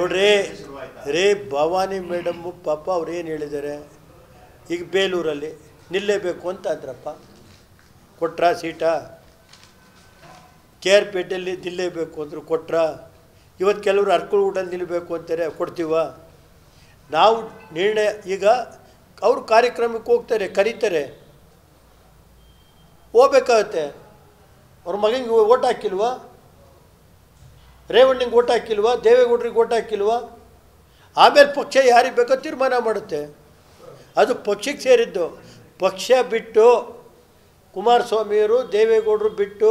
ನೋಡ್ರಿ, ರೇ ಭವಾನಿ ಮೇಡಮ್ಮು ಪಾಪ ಅವ್ರು ಏನು ಹೇಳಿದ್ದಾರೆ ಈಗ ಬೇಲೂರಲ್ಲಿ ನಿಲ್ಲೇಬೇಕು ಅಂತ ಅಂದ್ರಪ್ಪ. ಕೊಟ್ರ ಸೀಟ? ಕೆ ಆರ್ ಪೇಟೆಯಲ್ಲಿ ನಿಲ್ಲೇಬೇಕು ಅಂದರು ಕೊಟ್ರ? ಇವತ್ತು ಕೆಲವರು ಅರ್ಕಲ್ ಊಟಲ್ಲಿ ನಿಲ್ಲಬೇಕು ಅಂತಾರೆ, ಕೊಡ್ತೀವ? ನಾವು ನಿರ್ಣಯ, ಈಗ ಅವರು ಕಾರ್ಯಕ್ರಮಕ್ಕೆ ಹೋಗ್ತಾರೆ, ಕರೀತಾರೆ. ಹೋಗ್ಬೇಕಾಗತ್ತೆ. ಅವ್ರ ಮಗನಿಗೆ ಓಟ್ ಹಾಕಿಲ್ವಾ? ರೇವಣ್ಣಂಗೆ ಓಟ್ ಹಾಕಿಲ್ವ ದೇವೇಗೌಡರಿಗೆ ಓಟ್ ಹಾಕಿಲ್ವಾ? ಆಮೇಲೆ ಪಕ್ಷ ಯಾರಿಗೆ ಬೇಕೋ ತೀರ್ಮಾನ ಮಾಡುತ್ತೆ. ಅದು ಪಕ್ಷಕ್ಕೆ ಸೇರಿದ್ದು. ಪಕ್ಷ ಬಿಟ್ಟು ಕುಮಾರಸ್ವಾಮಿಯವರು ದೇವೇಗೌಡರು ಬಿಟ್ಟು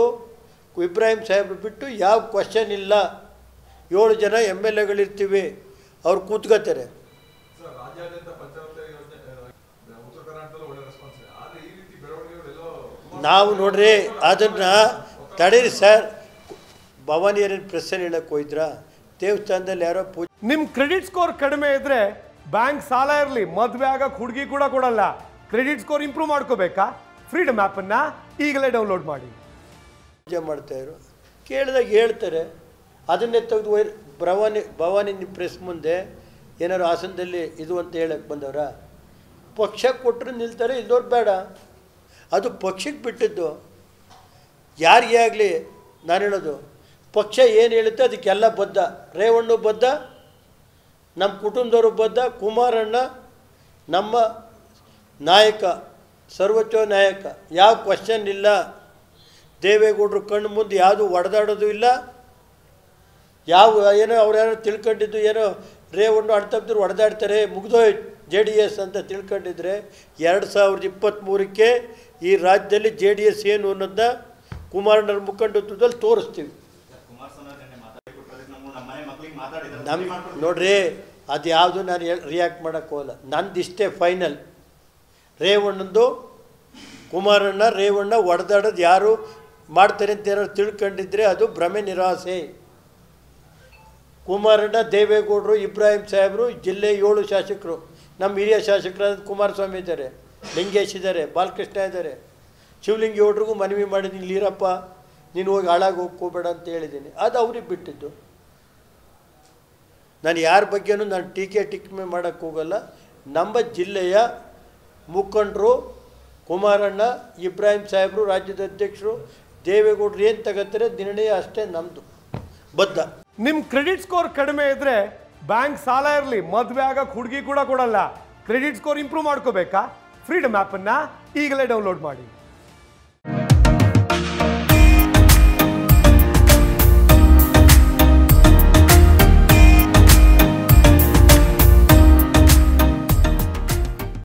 ಇಬ್ರಾಹಿಂ ಸಾಹೇಬ್ರು ಬಿಟ್ಟು ಯಾವ ಕ್ವಶನ್ ಇಲ್ಲ. ಏಳು ಜನ ಎಂ ಎಲ್ ಎಗಳಿರ್ತೀವಿ. ಅವ್ರು ಕೂತ್ಕೋತಾರೆ. ನಾವು ನೋಡ್ರಿ ಅದನ್ನು ತಡೀರಿ ಸರ್. ಭವಾನಿಯರೇನು ಪ್ರೆಸ್ಸಲ್ಲಿ ಹೇಳಕ್ಕೆ ಹೋಯ್ದ್ರಾ? ದೇವಸ್ಥಾನದಲ್ಲಿ ಯಾರೋ ಪೂಜೆ ನಿಮ್ಮ ಕ್ರೆಡಿಟ್ ಸ್ಕೋರ್ ಕಡಿಮೆ ಇದ್ರೆ ಬ್ಯಾಂಕ್ ಸಾಲ ಇರಲಿ ಮದುವೆ ಆಗಕ್ಕೆ ಹುಡುಗಿ ಕೂಡ ಕೊಡಲ್ಲ. ಕ್ರೆಡಿಟ್ ಸ್ಕೋರ್ ಇಂಪ್ರೂವ್ ಮಾಡ್ಕೋಬೇಕಾ? ಫ್ರೀಡಮ್ ಆ್ಯಪನ್ನು ಈಗಲೇ ಡೌನ್ಲೋಡ್ ಮಾಡಿ. ಪೂಜೆ ಮಾಡ್ತಾಯಿದ್ರು ಕೇಳಿದಾಗ ಹೇಳ್ತಾರೆ. ಅದನ್ನೇ ತೆಗೆದು ವೈ ಭವಾನಿ ಭವಾನಿ ನಿಮ್ಮ ಪ್ರೆಸ್ ಮುಂದೆ ಏನಾರು ಹಾಸನದಲ್ಲಿ ಇದು ಅಂತ ಹೇಳಕ್ಕೆ ಬಂದವರ? ಪಕ್ಷ ಕೊಟ್ಟರು ನಿಲ್ತಾರೆ ಇಲ್ಲದವ್ರು ಬೇಡ. ಅದು ಪಕ್ಷಕ್ಕೆ ಬಿಟ್ಟಿದ್ದು. ಯಾರಿಗೇ ಆಗಲಿ ನಾನು ಹೇಳೋದು. ಪಕ್ಷ ಏನು ಹೇಳುತ್ತೆ ಅದಕ್ಕೆಲ್ಲ ಬದ್ಧ. ರೇವಣ್ಣು ಬದ್ಧ ನಮ್ಮ ಕುಟುಂಬದವರು ಬದ್ಧ, ಕುಮಾರಣ್ಣ ನಮ್ಮ ನಾಯಕ, ಸರ್ವೋಚ್ಚ ನಾಯಕ. ಯಾವ ಕ್ವಶನ್ ಇಲ್ಲ. ದೇವೇಗೌಡರು ಕಣ್ಣು ಮುಂದೆ ಯಾವುದು ಒಡೆದಾಡೋದು ಇಲ್ಲ. ಯಾವ, ಏನೋ ಅವ್ರು ಯಾರೋ ತಿಳ್ಕೊಂಡಿದ್ದು, ಏನೋ ರೇವಣ್ಣು ಅಣ್ತಬ್ದ್ರು ಒಡೆದಾಡ್ತಾರೆ ಮುಗ್ದೋಯ್ ಜೆ ಡಿ ಎಸ್ ಅಂತ ತಿಳ್ಕೊಂಡಿದ್ರೆ ಎರಡು ಸಾವಿರದ ಇಪ್ಪತ್ತ್ಮೂರಕ್ಕೆ ಈ ರಾಜ್ಯದಲ್ಲಿ ಜೆ ಡಿ ಎಸ್ ಏನು ಅನ್ನೋದನ್ನ ಕುಮಾರಣ್ಣರ ಮುಖಂಡತ್ವದಲ್ಲಿ ತೋರಿಸ್ತೀವಿ ಕುಮಾರಸ್ವಾಮಿ ನಿನ್ನೆ ಮಾತಾಡಿಕೊಟ್ರೆ ನಮ್ಮ ನಮ್ಮ ನಮ್ಗೆ ನೋಡ್ರಿ ಅದು ಯಾವುದು ನಾನು ರಿಯಾಕ್ಟ್ ಮಾಡೋಕ್ಕೆ ಹೋಗಲ್ಲ ನಂದು ಇಷ್ಟೇ ಫೈನಲ್ ರೇವಣ್ಣಂದು ಕುಮಾರಣ್ಣ ರೇವಣ್ಣ ಒಡೆದಾಡೋದು ಯಾರು ಮಾಡ್ತಾರೆ ಅಂತ ಏನಾದ್ರು ತಿಳ್ಕೊಂಡಿದ್ರೆ ಅದು ಭ್ರಮೆ ನಿರಾಸೆ. ಕುಮಾರಣ್ಣ ದೇವೇಗೌಡರು ಇಬ್ರಾಹಿಂ ಸಾಹೇಬರು ಜಿಲ್ಲೆ ಏಳು ಶಾಸಕರು. ನಮ್ಮ ಹಿರಿಯ ಶಾಸಕರಾದ ಕುಮಾರಸ್ವಾಮಿ ಇದ್ದಾರೆ ಲಿಂಗೇಶ್ ಇದ್ದಾರೆ ಬಾಲಕೃಷ್ಣ ಇದ್ದಾರೆ. ಶಿವಲಿಂಗೇಗೌಡ್ರಿಗೂ ಮನವಿ ಮಾಡಿದ್ದೀನಿ ಲೀರಪ್ಪ ನೀನು ಹೋಗಿ ಹಾಳಾಗಿ ಹೋಗ್ಕೋಬೇಡ ಅಂತ ಹೇಳಿದ್ದೀನಿ ಅದು ಅವ್ರಿಗೆ ಬಿಟ್ಟಿದ್ದು. ನಾನು ಯಾರ ಬಗ್ಗೆನೂ ನಾನು ಟೀಕೆ ಟಿಕ್ಮೆ ಮಾಡೋಕ್ಕೆ ಹೋಗಲ್ಲ. ನಮ್ಮ ಜಿಲ್ಲೆಯ ಮುಖಂಡರು, ಕುಮಾರಣ್ಣ, ಇಬ್ರಾಹಿಂ ಸಾಹೇಬರು, ರಾಜ್ಯದ ಅಧ್ಯಕ್ಷರು, ದೇವೇಗೌಡರು ಏನು ತಗೋತಾರೆ ನಿರ್ಣಯ ಅಷ್ಟೇ ನಮ್ಮದು ಬದ್ಧ. ನಿಮ್ಮ ಕ್ರೆಡಿಟ್ ಸ್ಕೋರ್ ಕಡಿಮೆ ಇದ್ದರೆ ಬ್ಯಾಂಕ್ ಸಾಲ ಇರಲಿ, ಮದುವೆ ಆಗಕ್ಕೆ ಹುಡುಗಿ ಕೂಡ ಕೊಡಲ್ಲ. ಕ್ರೆಡಿಟ್ ಸ್ಕೋರ್ ಇಂಪ್ರೂವ್ ಮಾಡ್ಕೋಬೇಕಾ? ಫ್ರೀಡಮ್ ಆ್ಯಪನ್ನು ಈಗಲೇ ಡೌನ್ಲೋಡ್ ಮಾಡಿ.